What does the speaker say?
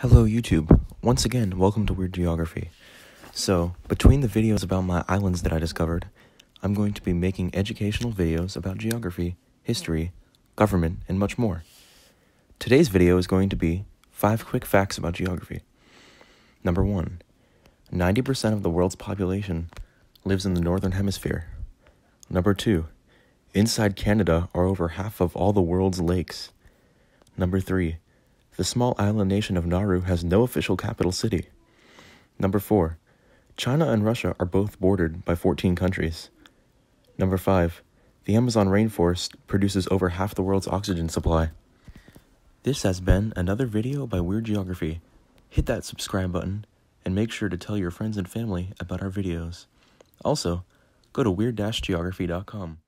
Hello YouTube. Once again, welcome to Weird Geography. So, between the videos about my islands that I discovered, I'm going to be making educational videos about geography, history, government, and much more. Today's video is going to be 5 quick facts about geography. Number 1. 90% of the world's population lives in the northern hemisphere. Number 2. Inside Canada are over half of all the world's lakes. Number 3. The small island nation of Nauru has no official capital city. Number 4. China and Russia are both bordered by 14 countries. Number 5. The Amazon rainforest produces over half the world's oxygen supply. This has been another video by Weird Geography. Hit that subscribe button and make sure to tell your friends and family about our videos. Also, go to weird-geography.com.